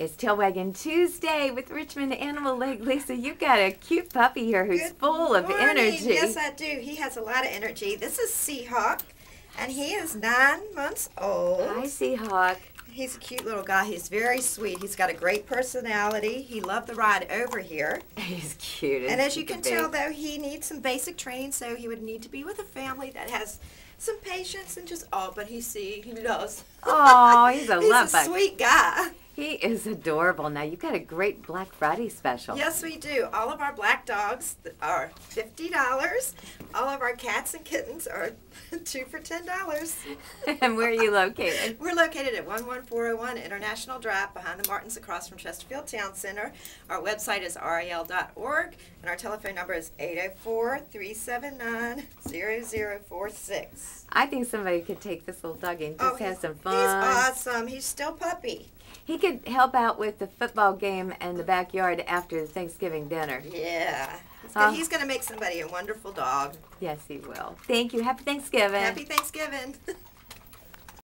It's Tail Wagging Tuesday with Richmond Animal League. Lisa, you've got a cute puppy here who's Good full of morning. energy. Yes, I do. He has a lot of energy. This is Seahawk, and he is nine months old. Hi, Seahawk. He's a cute little guy. He's very sweet. He's got a great personality. He loved the ride over here. He's cute. And as you can tell, though, he needs some basic training, so he would need to be with a family that has some patience and just, oh, but he see, he loves. Oh, he's a he's love a bug. sweet guy. He is adorable. Now, you've got a great Black Friday special. Yes, we do. All of our black dogs are $50. All of our cats and kittens are two for $10. and where are you located? We're located at 11401 International Drive behind the Martins across from Chesterfield Town Center. Our website is ral.org and our telephone number is 804 379 0046. I think somebody could take this little dog and just oh, have some fun. Oh, He's awesome. He's still puppy. He could help out with the football game and the backyard after the Thanksgiving dinner. Yeah. He's, Oh. he's going to make somebody a wonderful dog. Yes, he will. Thank you. Happy Thanksgiving. Happy Thanksgiving.